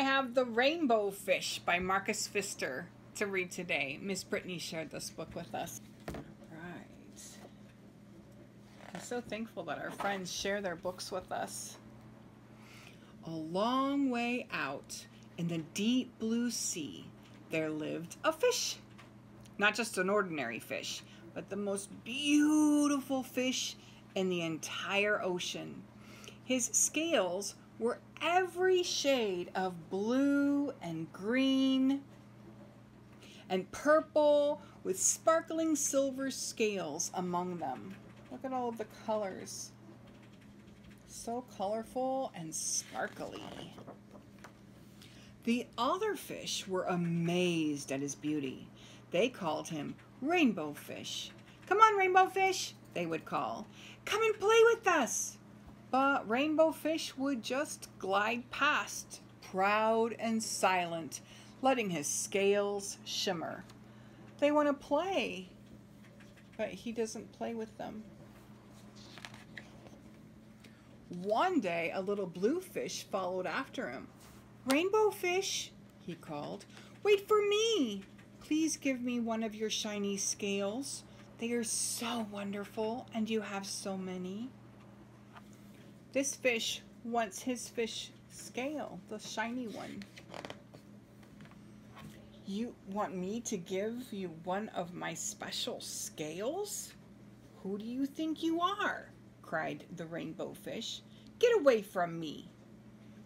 I have The Rainbow Fish by Marcus Pfister to read today. Miss Brittany shared this book with us. Right. I'm so thankful that our friends share their books with us. A long way out in the deep blue sea, there lived a fish. Not just an ordinary fish, but the most beautiful fish in the entire ocean. His scales were every shade of blue and green and purple with sparkling silver scales among them. Look at all of the colors. So colorful and sparkly. The other fish were amazed at his beauty. They called him Rainbow Fish. Come on, Rainbow Fish, they would call. Come and play with us. But Rainbow Fish would just glide past, proud and silent, letting his scales shimmer. They want to play, but he doesn't play with them. One day, a little blue fish followed after him. Rainbow Fish, he called, wait for me. Please give me one of your shiny scales. They are so wonderful, and you have so many. This fish wants his fish scale, the shiny one. You want me to give you one of my special scales? Who do you think you are? cried the rainbow fish. Get away from me.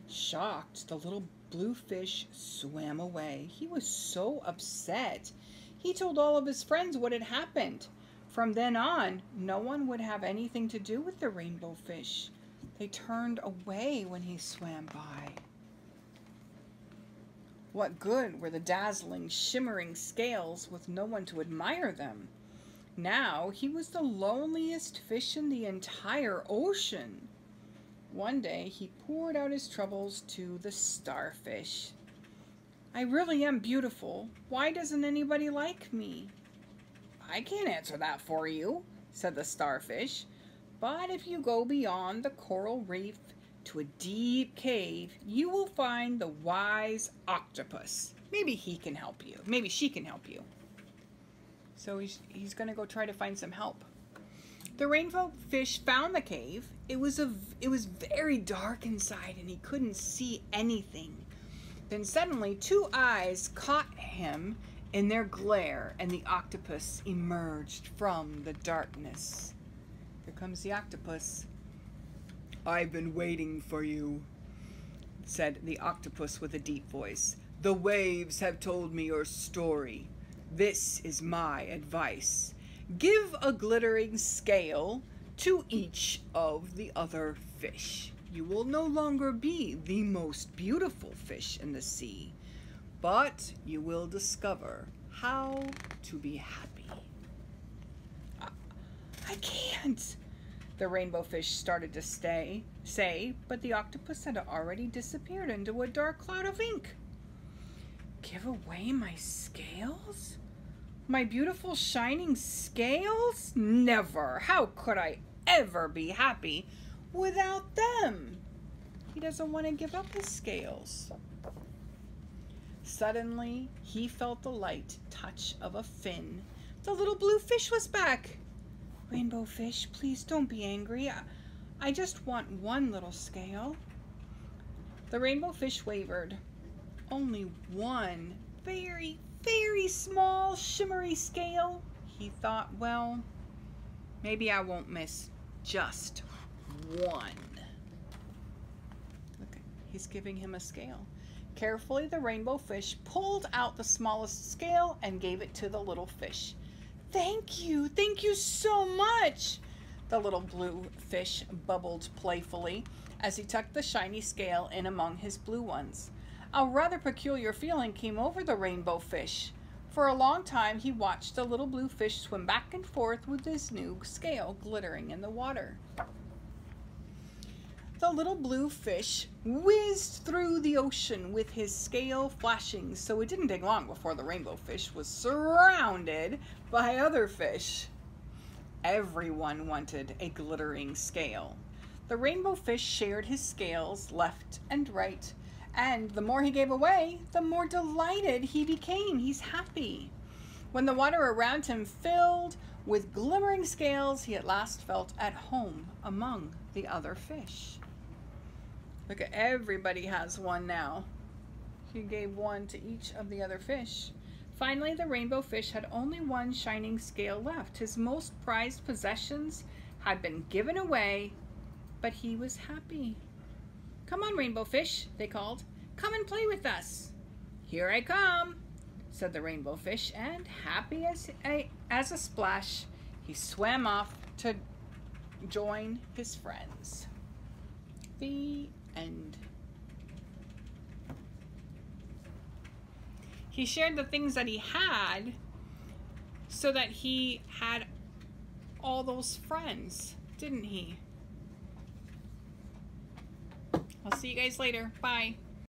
Shocked, the little blue fish swam away. He was so upset. He told all of his friends what had happened. From then on, no one would have anything to do with the rainbow fish. They turned away when he swam by. What good were the dazzling, shimmering scales with no one to admire them? Now he was the loneliest fish in the entire ocean. One day he poured out his troubles to the starfish. I really am beautiful. Why doesn't anybody like me? I can't answer that for you, said the starfish. But if you go beyond the coral reef to a deep cave, you will find the wise octopus. Maybe he can help you. Maybe she can help you. So he's, he's going to go try to find some help. The rainbow fish found the cave. It was a it was very dark inside and he couldn't see anything. Then suddenly two eyes caught him in their glare and the octopus emerged from the darkness. Here comes the octopus. I've been waiting for you, said the octopus with a deep voice. The waves have told me your story. This is my advice. Give a glittering scale to each of the other fish. You will no longer be the most beautiful fish in the sea, but you will discover how to be happy. I, can't, the rainbow fish started to stay, say, but the octopus had already disappeared into a dark cloud of ink. Give away my scales? My beautiful shining scales? Never! How could I ever be happy without them? He doesn't want to give up his scales. Suddenly, he felt the light touch of a fin. The little blue fish was back. Rainbow fish, please don't be angry. I, just want one little scale. The rainbow fish wavered. Only one very, very small shimmery scale. He thought, well, maybe I won't miss just one. Look, he's giving him a scale. Carefully, the rainbow fish pulled out the smallest scale and gave it to the little fish. Thank you, thank you so much, the little blue fish bubbled playfully as he tucked the shiny scale in among his blue ones. A rather peculiar feeling came over the rainbow fish. For a long time he watched the little blue fish swim back and forth with his new scale glittering in the water. Little blue fish whizzed through the ocean with his scale flashing, so it didn't take long before the rainbow fish was surrounded by other fish. Everyone wanted a glittering scale. The rainbow fish shared his scales left and right And the more he gave away, the more delighted he became. He's happy. When the water around him filled with glimmering scales, he at last felt at home among the other fish. Look at everybody has one now. He gave one to each of the other fish. Finally, the rainbow fish had only one shining scale left. His most prized possessions had been given away, but he was happy. Come on, rainbow fish, they called. Come and play with us. Here I come, said the rainbow fish, and happy as a, as a splash, he swam off to join his friends. The end. He shared the things that he had so that he had all those friends, didn't he? I'll see you guys later. Bye.